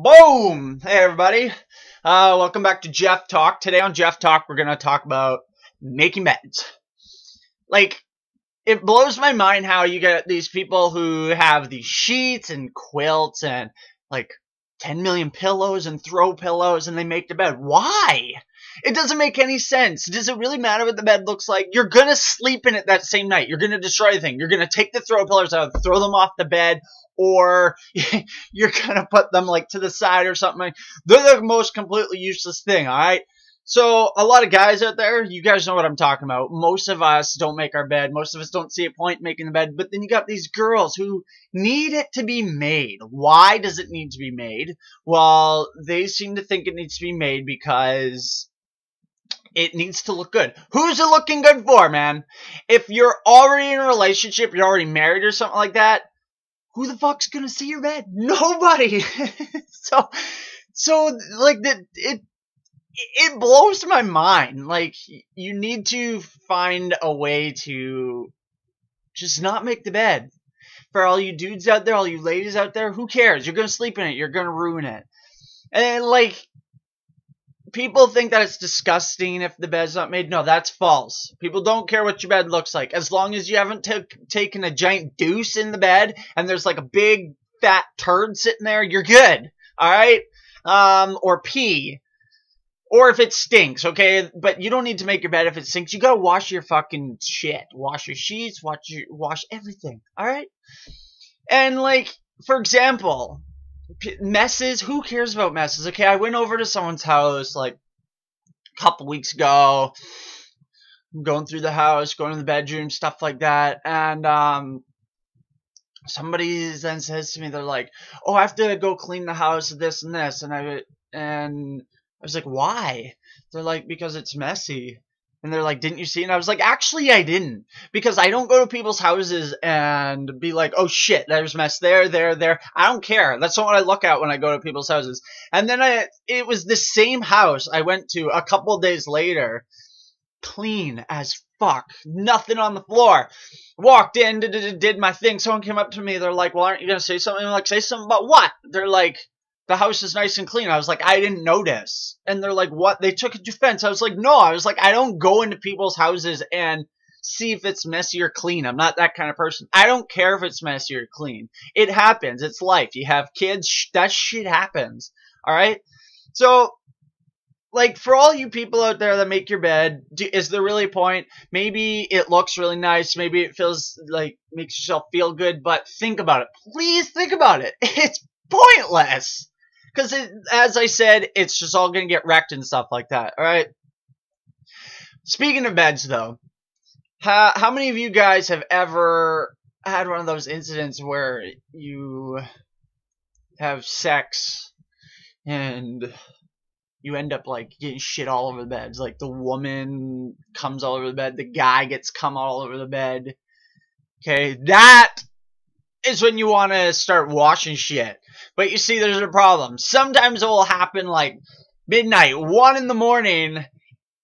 Boom! Hey everybody. Uh, welcome back to Jeff Talk. Today on Jeff Talk, we're gonna talk about making beds. Like, it blows my mind how you get these people who have these sheets and quilts and like 10 million pillows and throw pillows and they make the bed. Why? It doesn't make any sense. Does it really matter what the bed looks like? You're gonna sleep in it that same night. You're gonna destroy the thing. You're gonna take the throw pillows out, throw them off the bed, or you're gonna put them like to the side or something. They're the most completely useless thing, alright? So, a lot of guys out there, you guys know what I'm talking about. Most of us don't make our bed. Most of us don't see a point making the bed. But then you got these girls who need it to be made. Why does it need to be made? Well, they seem to think it needs to be made because it needs to look good. Who's it looking good for, man? If you're already in a relationship, you're already married or something like that, who the fuck's gonna see your bed? Nobody. so, so like that it it blows my mind. Like you need to find a way to just not make the bed. For all you dudes out there, all you ladies out there, who cares? You're gonna sleep in it. You're gonna ruin it. And like people think that it's disgusting if the bed's not made. No, that's false. People don't care what your bed looks like. As long as you haven't taken a giant deuce in the bed and there's like a big fat turd sitting there, you're good. Alright? Um, or pee. Or if it stinks, okay? But you don't need to make your bed if it stinks. You gotta wash your fucking shit. Wash your sheets, wash your, wash everything. Alright? And like, for example, messes. Who cares about messes? Okay, I went over to someone's house like a couple weeks ago. I'm going through the house, going to the bedroom, stuff like that, and um, somebody then says to me, they're like, "Oh, I have to go clean the house, this and this," and I and I was like, "Why?" They're like, "Because it's messy." And they're like, didn't you see? And I was like, actually, I didn't. Because I don't go to people's houses and be like, oh shit, there's mess there, there, there. I don't care. That's not what I look at when I go to people's houses. And then I, it was the same house I went to a couple days later. Clean as fuck. Nothing on the floor. Walked in, did, did did my thing. Someone came up to me. They're like, well, aren't you going to say something? I'm like, say something about what? They're like, the house is nice and clean. I was like, I didn't notice. And they're like, what? They took a defense. I was like, no. I was like, I don't go into people's houses and see if it's messy or clean. I'm not that kind of person. I don't care if it's messy or clean. It happens. It's life. You have kids. That shit happens. All right. So, like, for all you people out there that make your bed, is there really a point? Maybe it looks really nice. Maybe it feels like makes yourself feel good. But think about it. Please think about it. It's pointless. Because, as I said, it's just all going to get wrecked and stuff like that, alright? Speaking of beds, though, how, how many of you guys have ever had one of those incidents where you have sex and you end up like getting shit all over the beds. Like the woman comes all over the bed, the guy gets cum all over the bed. Okay, that is when you want to start washing shit. But you see, there's a problem. Sometimes it will happen like midnight, 1 in the morning,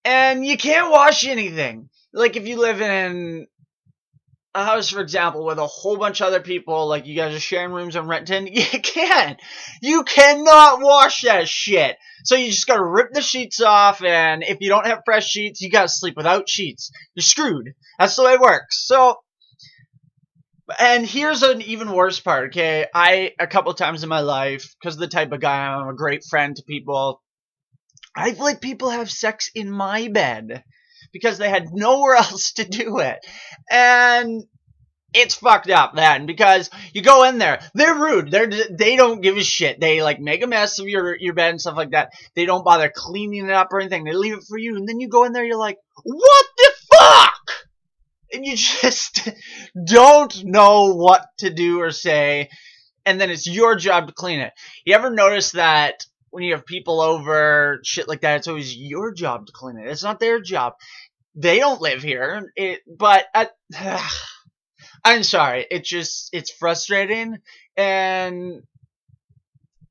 and you can't wash anything. Like if you live in a house, for example, with a whole bunch of other people, like you guys are sharing rooms and renting, you can't. You cannot wash that shit. So you just gotta rip the sheets off, and if you don't have fresh sheets, you gotta sleep without sheets. You're screwed. That's the way it works. So, and here's an even worse part, okay? I, a couple times in my life, because of the type of guy I'm a great friend to people, I've let people have sex in my bed because they had nowhere else to do it. And it's fucked up then because you go in there, they're rude. They're they don't give a shit. They like make a mess of your your bed and stuff like that. They don't bother cleaning it up or anything. They leave it for you, and then you go in there, you're like, what the? And you just don't know what to do or say, and then it's your job to clean it. You ever notice that when you have people over, shit like that, it's always your job to clean it. It's not their job. They don't live here, it, but uh, I'm sorry. It just it's frustrating, and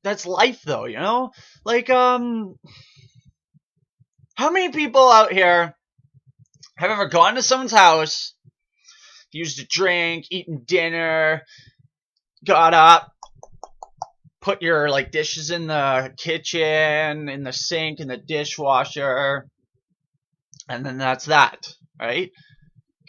that's life, though. You know, like um, how many people out here have ever gone to someone's house? Used a drink, eaten dinner, got up, put your like dishes in the kitchen, in the sink, in the dishwasher, and then that's that, right?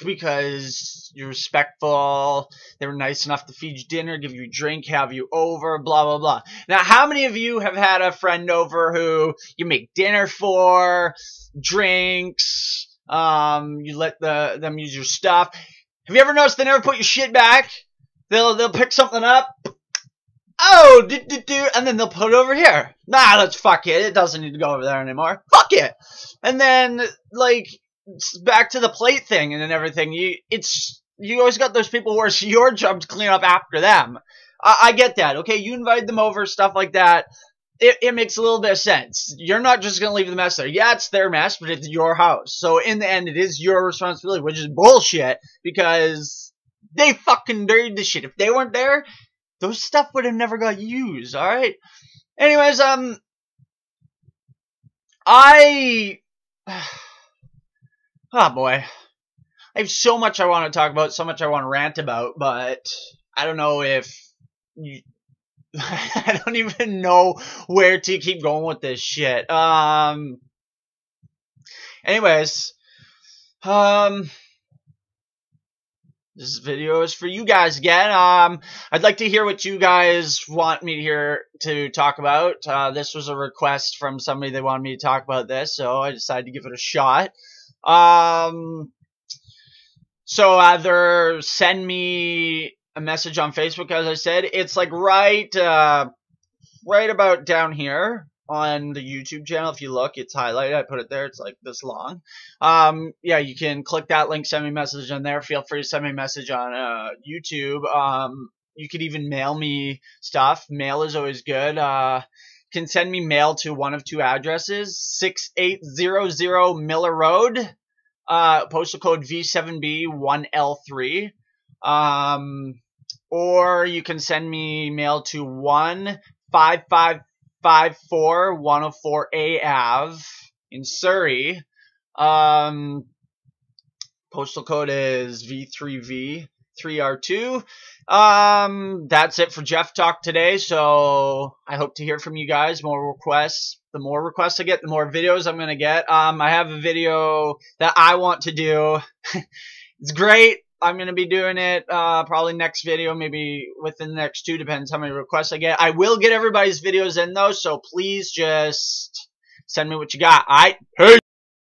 Because you're respectful, they were nice enough to feed you dinner, give you a drink, have you over, blah blah blah. Now, how many of you have had a friend over who you make dinner for, drinks, um, you let the them use your stuff? Have you ever noticed they never put your shit back? They'll they'll pick something up, oh, do, do, do, and then they'll put it over here. Nah, let's fuck it. It doesn't need to go over there anymore. Fuck it. And then, like, back to the plate thing and then everything. You, it's, you always got those people where it's your job to clean up after them. I, I get that. Okay, you invite them over, stuff like that. It, it makes a little bit of sense. You're not just gonna leave the mess there. Yeah, it's their mess, but it's your house. So in the end, it is your responsibility, which is bullshit because they fucking dirtied the shit. If they weren't there, those stuff would have never got used, alright? Anyways, um, I, oh boy, I have so much I want to talk about, so much I want to rant about, but I don't know if, you, I don't even know where to keep going with this shit. Um, anyways, um, this video is for you guys again. Um, I'd like to hear what you guys want me to here to talk about. Uh, this was a request from somebody that wanted me to talk about this, so I decided to give it a shot. Um, so either send me a message on Facebook, as I said. It's like right, uh, right about down here on the YouTube channel. If you look, it's highlighted. I put it there. It's like this long. Um, yeah, you can click that link, send me a message on there. Feel free to send me a message on uh, YouTube. Um, you could even mail me stuff. Mail is always good. Uh, can send me mail to one of two addresses: six eight zero zero Miller Road, uh, postal code V7B1L3. Um, or you can send me mail to one five five 54 104A Ave in Surrey. Um, postal code is V3V 3R2. Um, that's it for Jeff Talk today. So I hope to hear from you guys. More requests. The more requests I get, the more videos I'm gonna get. Um, I have a video that I want to do. it's great. I'm going to be doing it uh, probably next video, maybe within the next two, depends how many requests I get. I will get everybody's videos in, though, so please just send me what you got. All right? Peace.